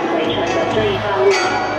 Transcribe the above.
回程的这一段路。